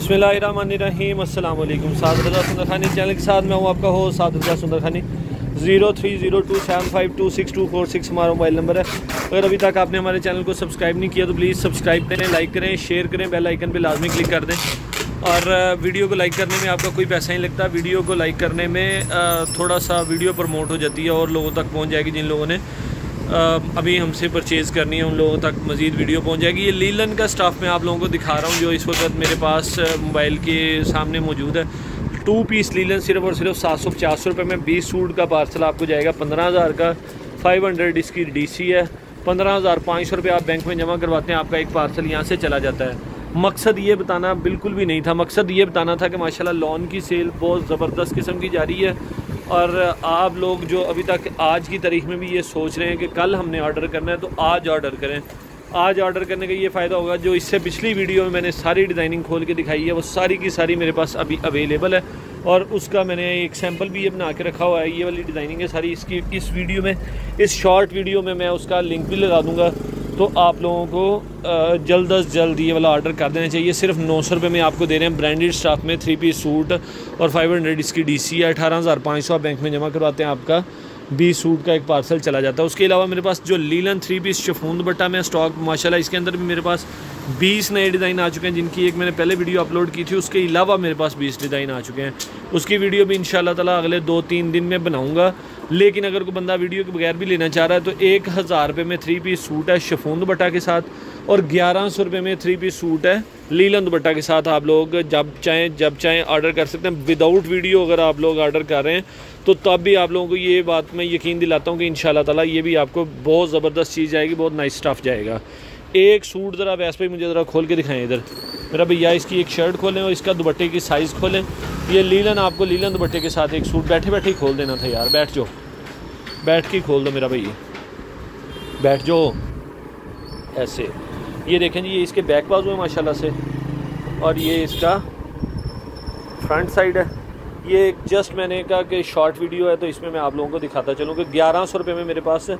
बसमीम अल्लाम साद रजा सुंदर खानी चैनल के साथ मैं हूँ आपका हो Saad Raza Sundar Khani zero three zero two seven five two six two four six हमारा मोबाइल नंबर है। अगर अभी तक आपने हमारे चैनल को सब्सक्राइब नहीं किया तो प्लीज़ सब्सक्राइब करें लाइक करें शेयर करें बेल आइकन पे लाजमी क्लिक कर दें। और वीडियो को लाइक करने में आपका कोई पैसा नहीं लगता। वीडियो को लाइक करने में थोड़ा सा वीडियो प्रमोट हो जाती है और लोगों तक पहुँच जाएगी जिन लोगों ने अभी हमसे परचेज़ करनी है उन लोगों तक मज़ीद वीडियो पहुँच जाएगी। ये लीलन का स्टाफ मैं आप लोगों को दिखा रहा हूँ, जो इस वक्त मेरे पास मोबाइल के सामने मौजूद है। टू पीस लीलन सिर्फ़ और सिर्फ़ सात सौ पचास रुपये में बीस सूट का पार्सल आपको जाएगा। पंद्रह हज़ार का फाइव हंड्रेड इसकी डी सी है। पंद्रह हज़ार पाँच सौ रुपये आप बैंक में जमा करवाते हैं, आपका एक पार्सल यहाँ से चला जाता है। मकसद ये बताना बिल्कुल भी नहीं था। मकसद ये बताना था कि माशाल्लाह लोन की सेल बहुत ज़बरदस्त किस्म की जारी है। और आप लोग जो अभी तक आज की तारीख में भी ये सोच रहे हैं कि कल हमने ऑर्डर करना है तो आज ऑर्डर करें। आज ऑर्डर करने का ये फ़ायदा होगा, जो इससे पिछली वीडियो में मैंने सारी डिज़ाइनिंग खोल के दिखाई है, वो सारी की सारी मेरे पास अभी अवेलेबल है। और उसका मैंने एक सैंपल भी ये बना के रखा हुआ है, ये वाली डिज़ाइनिंग है सारी। इसकी, इस वीडियो में, इस शॉर्ट वीडियो में मैं उसका लिंक भी लगा दूँगा। तो आप लोगों को जल्द अज जल्द ये वाला ऑर्डर कर देना चाहिए। सिर्फ़ नौ सौ रुपये में आपको दे रहे हैं ब्रांडेड स्टाफ में थ्री पीस सूट और फाइव हंड्रेड इसकी डी सी है अठारह हज़ार पाँच सौ आप बैंक में जमा करवाते हैं आपका। बीस सूट का एक पार्सल चला जाता है। उसके अलावा मेरे पास जो लीलन थ्री पीस शफून बट्टा में स्टॉक माशाल्लाह, इसके अंदर भी मेरे पास बीस नए डिज़ाइन आ चुके हैं, जिनकी एक मैंने पहले वीडियो अपलोड की थी। उसके अलावा मेरे पास बीस डिज़ाइन आ चुके हैं। उसकी वीडियो भी इन ताला अगले दो तीन दिन में बनाऊँगा। लेकिन अगर कोई बंदा वीडियो के बगैर भी लेना चाह रहा है तो एक हज़ार रुपये में थ्री पीस सूट है शफून दुपट्टा के साथ। और ग्यारह सौ रुपये में थ्री पीस सूट है। लीलन दुपट्टा के साथ आप लोग जब चाहें जब चाहें ऑर्डर कर सकते हैं। विदाउट वीडियो अगर आप लोग ऑर्डर कर रहे हैं तो तब भी आप लोगों को ये बात मैं यकीन दिलाता हूँ कि इन ताला ये भी आपको बहुत ज़बरदस्त चीज़ जाएगी, बहुत नाइस स्टफ़ जाएगा। एक सूट ज़रा वैसे पे मुझे ज़रा खोल के दिखाएँ इधर। मेरा भैया इसकी एक शर्ट खोलें और इसका दुपट्टे की साइज़ खोलें। ये लीलन, आपको लीलन दुपट्टे के साथ एक सूट बैठे बैठे ही खोल देना था यार। बैठ जाओ। बैठ के खोल दो मेरा भैया। बैठ जाओ। ऐसे। ये देखें जी, ये इसके बैक बाजू है माशाल्लाह से। और ये इसका फ्रंट साइड है। ये जस्ट मैंने कहा कि शॉर्ट वीडियो है तो इसमें मैं आप लोगों को दिखाता चलूँ कि ग्यारह सौ रुपये में मेरे पास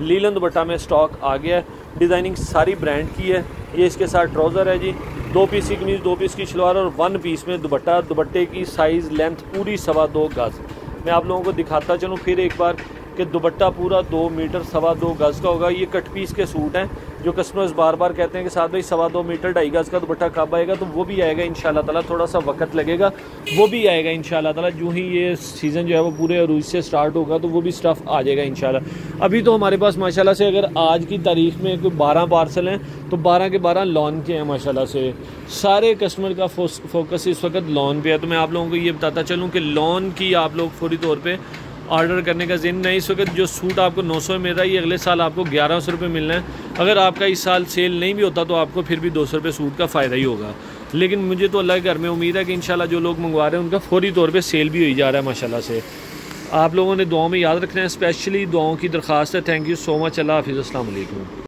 लीलन दुपट्टा में स्टॉक आ गया है। डिज़ाइनिंग सारी ब्रांड की है। ये इसके साथ ट्राउज़र है जी। दो पीस की कमीज़, दो पीस की शलवार और वन पीस में दुपट्टा। दुपट्टे की साइज़ लेंथ पूरी सवा दो गज़। मैं आप लोगों को दिखाता चलूँ, फिर एक बार कि दुपट्टा पूरा दो मीटर, सवा दो गज़ का होगा। ये कट पीस के सूट हैं, जो कस्टमर्स बार बार कहते हैं कि साथ भाई, सवा दो मीटर, ढाई गज़ का दुपट्टा कब आएगा? तो वो भी आएगा इन ताला थोड़ा सा वक्त लगेगा। वो भी आएगा इन ताला। जो ही ये सीज़न जो है, वो पूरे अरूज से स्टार्ट होगा तो वो भी स्टफ़ आ जाएगा इन अभी तो हमारे पास माशा से, अगर आज की तारीख में कोई बारह पार्सल हैं तो बारह के बारह लॉन के हैं माशा से। सारे कस्टमर का फोकस इस वक्त लॉन पे है। तो मैं आप लोगों को ये बताता चलूँ कि लॉन की आप लोग फौरी तौर पर ऑर्डर करने का जिन नहीं, इस वक्त जो सूट आपको 900 में मिल रहा है, ये अगले साल आपको ग्यारह सौ रुपये मिलना है। अगर आपका इस साल सेल नहीं भी होता तो आपको फिर भी दो सौ रुपये सूट का फ़ायदा ही होगा। लेकिन मुझे तो अल्लाह के घर में उम्मीद है कि इन जो लोग मंगवा रहे हैं, उनका फौरी तौर पर सेल भी हो जा रहा है माशाला से। आप लोगों ने दुआओं में याद रखना है स्पेशली दुआओं की दरख्वास्त है। थैंक यू सो मच अल्लाह हाफिज़। असल